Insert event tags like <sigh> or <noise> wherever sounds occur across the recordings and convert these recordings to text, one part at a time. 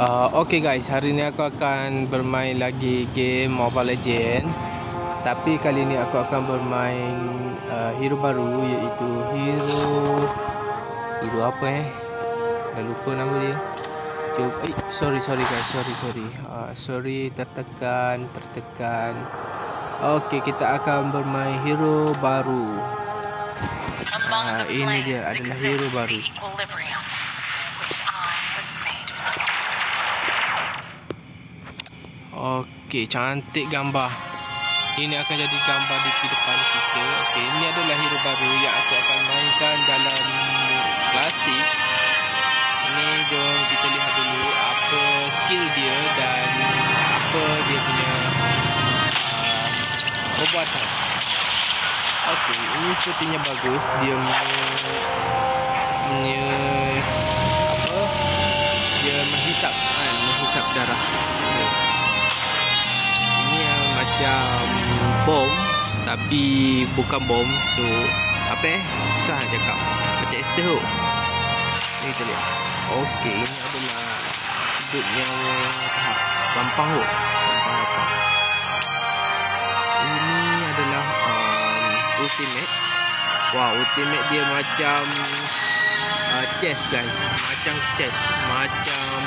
Uh, okay guys, hari ni aku akan bermain lagi game Mobile Legend. Tapi kali ni aku akan bermain uh, hero baru iaitu hero hero apa eh? Dah lupa nama dia. Cuba, eh, sorry sorry guys, sorry sorry. Uh, sorry tertekan, tertekan. Okay, kita akan bermain hero baru. Uh, ini dia adalah hero baru. Okey, cantik gambar. Ini akan jadi gambar di depan kita. Okey, ini adalah hero baru yang aku akan mainkan dalam klasik. Ini jom kita lihat dulu apa skill dia dan apa dia punya uh, perbuatan. Okey, ini sepertinya bagus. Dia punya? Bom tapi bukan bom so apa eh? Susah nak cakap. Macam Esther tu. Ni kita lihat. Ok ini adalah sebutnya tahap gampang tu gampang apa ini adalah um, ultimate. Wah ultimate dia macam uh, chess guys. Macam chess. Macam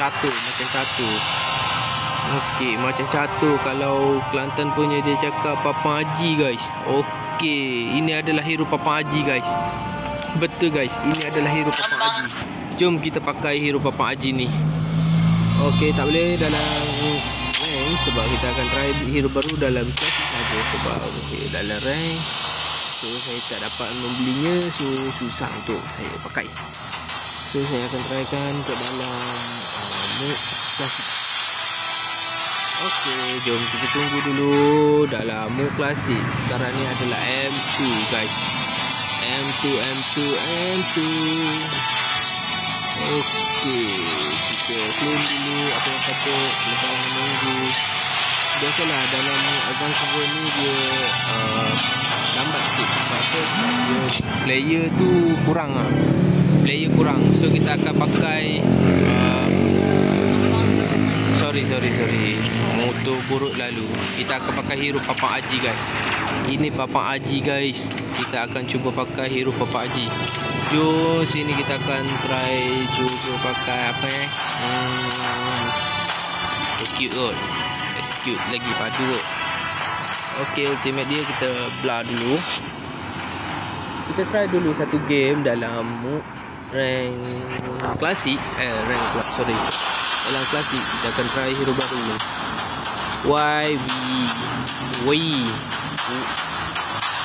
catur macam catur Okey, macam catur kalau Kelantan punya dia cakap Papa Haji guys. Okey, ini adalah hero Papa Haji guys. Betul guys, ini adalah hero Papa Haji. Jom kita pakai hero Papa Haji ni. Okey, tak boleh dalam rank sebab kita akan try hero baru dalam classic saja sebab okay, dalam rank so saya tak dapat membelinya so susah untuk saya pakai. So saya akan trykan ke dalam uh, mode classic. Okey, jom kita tunggu dulu dalam mode klasik. Sekarang ni adalah M2 guys. M2, M2, M2. Okey, kita claim dulu apa yang patut selepas menunggu. Biasalah dalam advance server ni dia uh, lambat sikit. Sebab apa? Sebab dia player tu kurang lah. Player kurang. So kita akan pakai uh, sorry sorry sorry. Motor buruk lalu. Kita akan pakai hero papa Haji guys. Ini papa Haji guys. Kita akan cuba pakai hero papa Haji jom sini kita akan try cuba pakai apa eh? Hmm, execute kot. Execute lagi padu kot. Ok ultimate dia kita blur dulu. Kita try dulu satu game dalam rank klasik eh rank sorry dalam klasik kita akan try hero baru ni. Why we we.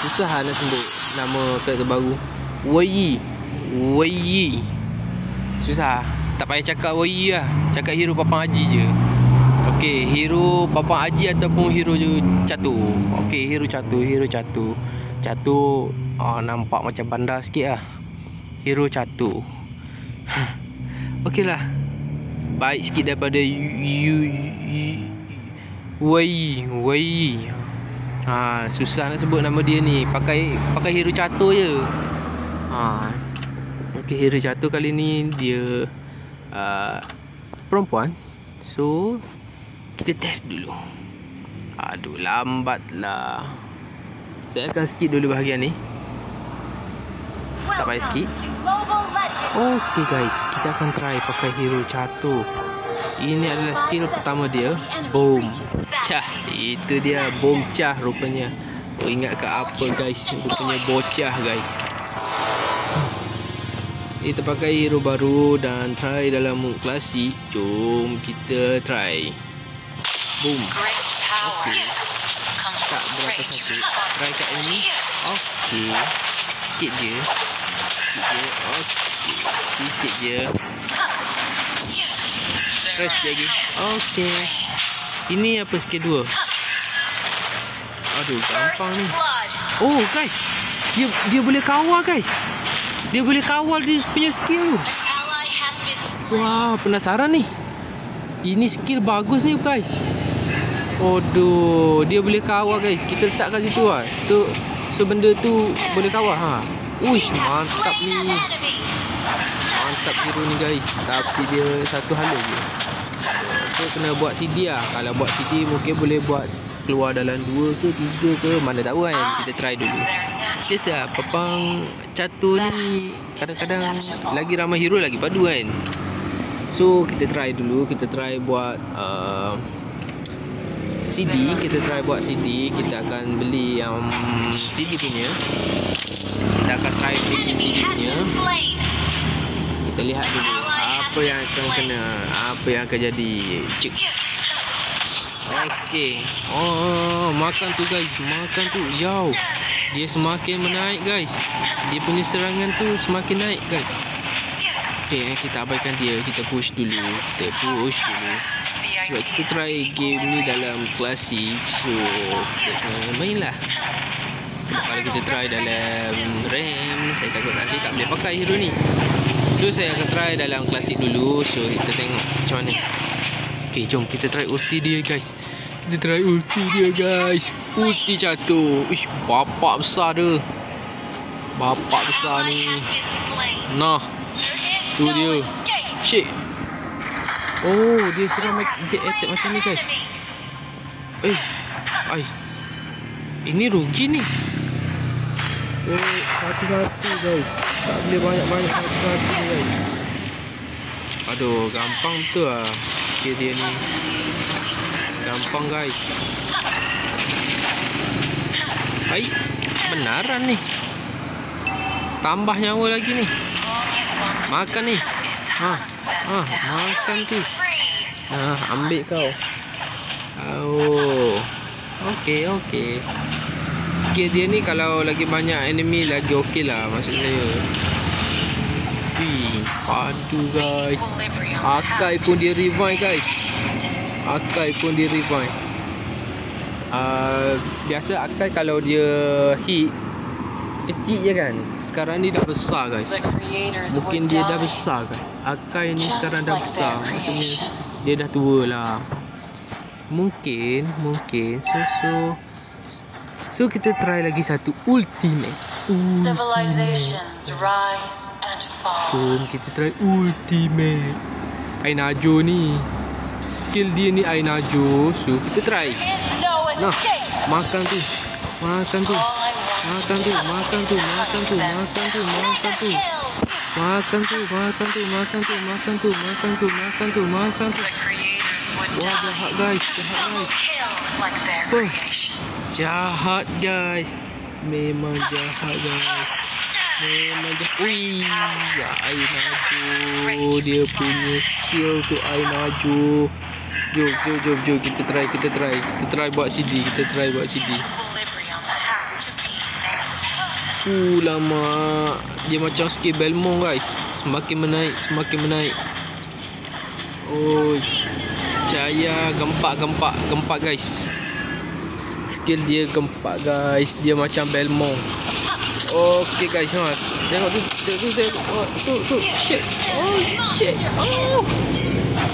Susah lah nak sebut nama karakter baru. Wei Wei. Susah. Tak payah cakap Wei lah. Cakap hero Papa Haji je. Okay, hero Papa Haji ataupun hero Catu. Okay, hero Catu Hero Catu. Catu oh, Nampak macam bandar sikit lah. Hero Catu. <laughs> Okay lah baik sikit daripada you wei wei. Ha susah nak sebut nama dia ni. Pakai pakai hero catur je. Ha okey hero catur kali ni dia uh, perempuan. So kita test dulu. Aduh lambatlah saya akan skip dulu bahagian ni tak payah skip Okay guys, kita akan try pakai hero catur. Ini adalah skill pertama dia, boom. Cah, itu dia boom cah rupanya. Oh ingat ke apa guys, rupanya bocah guys. Kita pakai hero baru dan try dalam mode klasik. Jom kita try. Boom. Okay. Tak berapa sakit. Try kat ini. Okay. Sikit je. Sikit je. Okay. Sikit je Press lagi. Okay Ini apa skill dua? Aduh gampang ni. Oh guys. Dia dia boleh kawal guys. Dia boleh kawal dia punya skill tu. Wah penasaran ni. Ini skill bagus ni guys. Aduh Dia boleh kawal guys. Kita letak kat situ lah So So benda tu boleh kawal ha Uish mantap ni. Sub hero ni guys. Tapi dia satu hala je So kena buat CD lah. Kalau buat CD mungkin boleh buat Keluar dalam dua ke tiga ke. Mana tak kan? Kita try dulu. Biasa lah Papang catur ni Kadang-kadang Lagi ramai hero lagi padu kan? So kita try dulu. Kita try buat uh, CD Kita try buat CD Kita akan beli yang CD punya Kita akan try beli CD punya Kita lihat dulu Apa yang akan kena Apa yang akan jadi Cik Okey. Oh, makan tu guys. Makan tu. Yo. Dia semakin menaik guys. Dia punya serangan tu semakin naik guys. Okey, eh, kita abaikan dia. Kita push dulu. Kita push dulu. Sebab kita try game ni dalam klasik. So, kita mainlah. Kalau kita try dalam RAM, saya takut nanti tak boleh pakai hero ni. So, saya akan try dalam klasik dulu. So, kita tengok macam mana. Okay, jom kita try ulti dia guys. Kita try ulti dia guys. Ulti jatuh. Ish, bapak besar dia. Bapak besar ni. Nah, tu dia. Shit. Oh, dia serang dia attack macam ni guys. Eh, ai. Ini rugi ni. Eh, satu-satu guys. Tak boleh banyak-banyak satu-satu guys. Aduh, gampang betul lah skill dia ni Gampang guys Baik Benaran ni Tambah nyawa lagi ni Makan ni Ha, ha, makan tu. Ha, ambil kau. Oh. Okey, okey. Skill dia ni kalau lagi banyak enemy lagi okey lah maksud saya. Padu guys. Akai pun dia revive guys. Akai pun dia revive. Uh, Biasa Akai kalau dia hit Kecil je kan. Sekarang ni dah besar guys. Mungkin dia dah besar kan Akai ni sekarang dah besar. Maksudnya Dia dah tua lah. Mungkin Mungkin. So so So kita try lagi satu Ultimate. Civilizations rise and fall. Jom kita try ultimate. Ainajo ni. Skill dia ni Ainajo So kita try. Nah. Makan tu. Makan tu makan tu, makan tu, makan tu, makan tu, makan tu, makan tu, makan tu, makan tu, makan tu, makan tu, makan tu, makan tu. Wah jahat guys, jahat guys. Wah jahat guys, memang jahat guys, memang jahat. Wih, air maju, dia punya skill tu air maju. Jom, jom, jom, jom, kita try, kita try, kita try buat CD, kita try buat CD maintained. Uh lama Dia macam skill Belmont guys. Semakin menaik Semakin menaik. Oh Cahaya gempak gempak guys. Skill dia gempak guys. Dia macam Belmont Okay guys. Tengok tu Tengok tu tengok. Oh, Tu tu. Shit. Oh shit. Oh.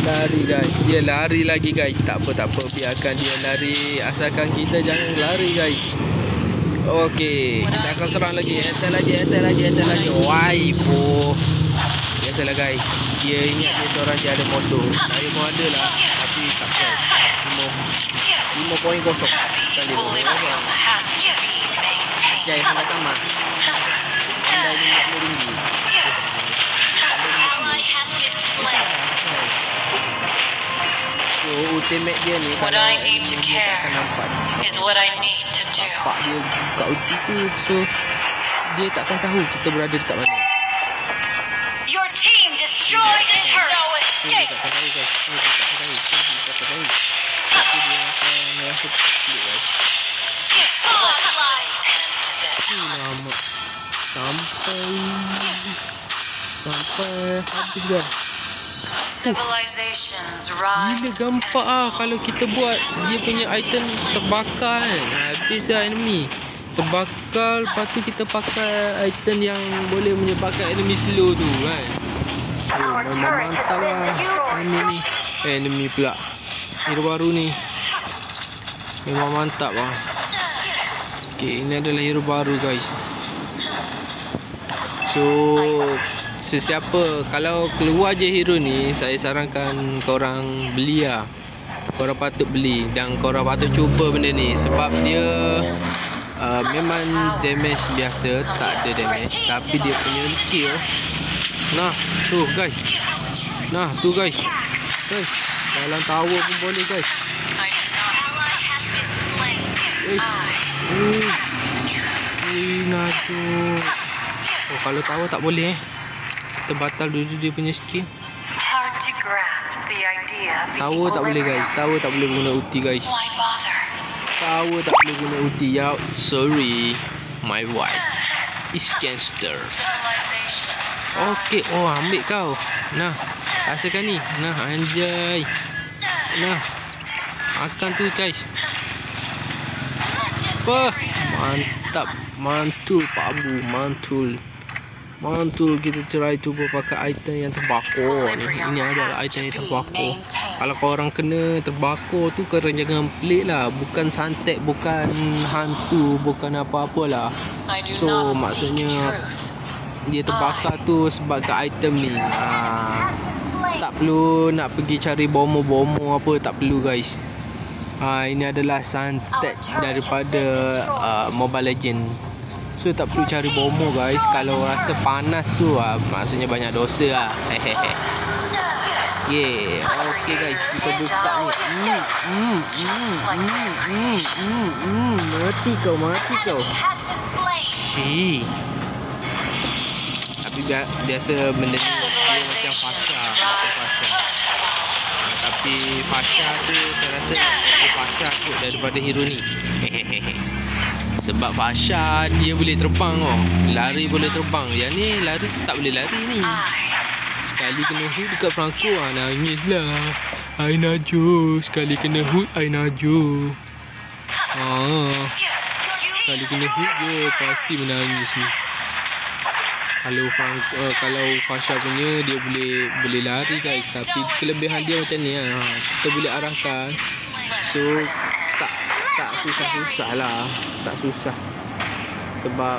Lari guys. Dia lari lagi guys. Tak apa tak apa. Biarkan dia lari. Asalkan kita jangan lari guys Okey, kita akan serang lagi. Attack lagi, attack lagi, attack lagi. Wai Waibu. Biasalah guys. Dia ingat dia seorang je ada motor. Saya pun ada lah. Tapi tak kuat. 5 poin kosong. Tak boleh bawa. Sama. Anda ini nak meringgi. So, ultimate dia ni kalau ini dia akan nampak. Is what I need to do. Nampak dia buka ulti tu. So dia takkan tahu kita berada dekat mana. Your team destroyed a turret. No So dia escape. takkan tahu guys. Dia takkan tahu. Dia takkan tahu. Tapi dia akan merasa pelik guys. Lama. Sampai sampai habis guys. Civilizations Gila rise gampak ah kalau kita buat dia punya item terbakar kan. Habis lah enemy. Terbakar lepas tu kita pakai item yang boleh menyebabkan enemy slow tu kan. Oh, memang mantap lah enemy ni. Eh, enemy pula. Hero baru ni. Memang mantap lah. Okay, ini adalah hero baru guys. So, sesiapa kalau keluar je hero ni saya sarankan korang beli lah korang patut beli dan korang patut cuba benda ni sebab dia uh, memang damage biasa tak ada damage tapi dia punya skill nah tu guys nah tu guys guys dalam tower pun boleh guys guys Ui. Ui, Najo. Oh, kalau tower tak boleh eh. Kita batal dulu dia punya skill. Tower tak boleh guys. Tower tak boleh guna ulti guys. Tower tak boleh guna ulti. Ya, sorry. My wife is gangster. Okey, oh ambil kau. Nah, rasakan ni. Nah, anjay. Nah. Makan tu guys. Apa? Mantap. Mantul Pak Abu, mantul. Mantul kita try cuba pakai item yang terbakar ni. Ini adalah item yang terbakar. Kalau kau orang kena terbakar tu korang jangan pelik lah. Bukan santet, bukan hantu, bukan apa-apalah. So, maksudnya dia terbakar tu sebab ke item ni. Ha, tak perlu nak pergi cari bomo-bomo apa tak perlu guys. Ha, ini adalah santet daripada uh, Mobile Legend. So tak perlu cari bomo guys. Kalau rasa panas tu ah maksudnya banyak dosa lah. <laughs> Yeah, okay guys, kita buka ni. Hmm, hmm, hmm, hmm, hmm, hmm. Mati kau, mati kau. Shi. Tapi bi- biasa benda ni macam fasha, macam fasha. Tapi fasha tu saya rasa lebih fasha kot daripada hero ni. Hehehe. <laughs> Sebab fasha dia boleh terbang oh. Lari boleh terbang. Yang ni lari tak boleh lari ni. Sekali kena hook dekat Franco ah nangis lah. Ai Najo, sekali kena hook ai Najo. Ah. Sekali kena hit dia pasti menangis ni. Kalau uh, kalau Fasha punya dia boleh boleh lari guys tapi kelebihan dia macam ni. Ha, kita boleh arahkan. So tak tak susah-susah lah. Tak susah. Sebab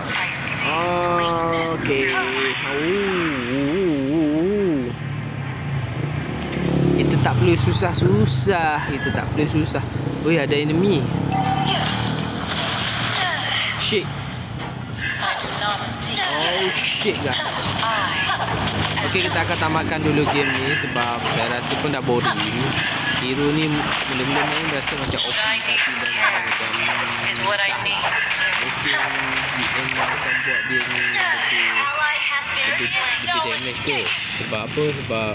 oh, okey. Oh. Itu tak perlu susah-susah. Itu tak perlu susah. Oi ada enemy. Shit. Oh shit guys. I Okey kita akan tamatkan dulu game ni sebab saya rasa pun dah boring. Hero ni mula-mula main rasa macam OP tapi lebih, lebih damage tu. Sebab apa? Sebab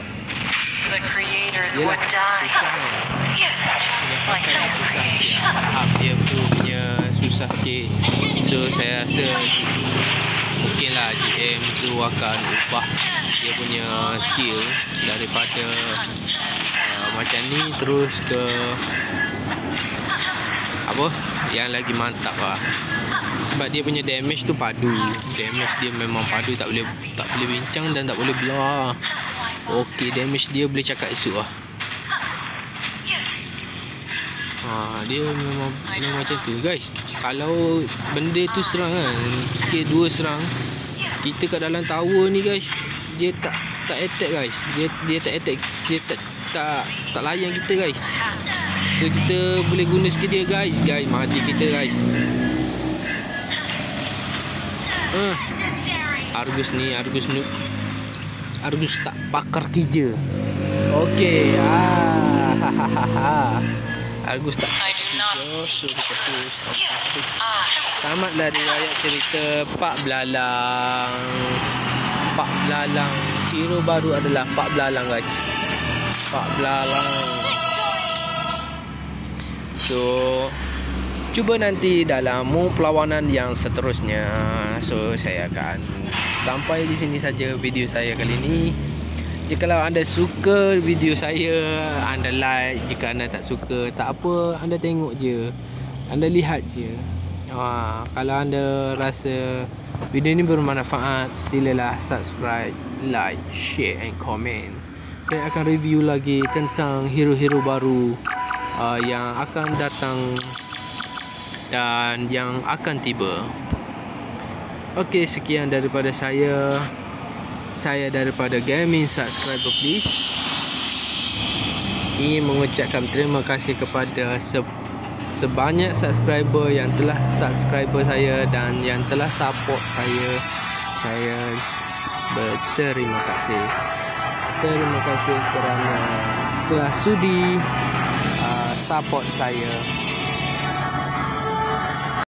The creators yelah would die. susah kan. Susah sikit. Tahap dia tu punya susah sikit. So saya rasa mungkinlah GM tu akan ubah dia punya skill daripada uh, macam ni terus ke apa yang lagi mantap lah sebab dia punya damage tu padu. Damage dia memang padu tak boleh tak boleh bincang dan tak boleh belah. Okey damage dia boleh cakap esok lah. Ha, dia memang, memang macam tu. Guys Kalau benda tu serang kan Sikit dua serang Kita kat dalam tower ni guys Dia tak tak attack guys. Dia dia tak attack Dia tak tak, tak layan kita guys. So kita boleh guna skill dia guys. Guys mati kita guys uh, Argus ni Argus ni Argus tak bakar kerja. Okey. Ah. <laughs> Argus tak I do not kerja So seek kita terus truth. I Tamatlah riwayat cerita Pak Belalang. Pak Belalang. Hero baru adalah Pak Belalang guys. Pak Belalang. So Cuba nanti dalam perlawanan yang seterusnya. So saya akan Sampai di sini saja video saya kali ini. Jikalau anda suka video saya Anda like. Jika anda tak suka Tak apa Anda tengok je. Anda lihat je. Ha, Kalau anda rasa Video ni bermanfaat Silalah subscribe Like Share and comment. Saya akan review lagi Tentang hero-hero baru uh, Yang akan datang Dan yang akan tiba. Okey sekian daripada saya. Saya daripada Gaming Subscriber Please. Ingin mengucapkan terima kasih kepada se sebanyak subscriber yang telah subscriber saya dan yang telah support saya. Saya berterima kasih. Terima kasih kerana telah sudi uh, support saya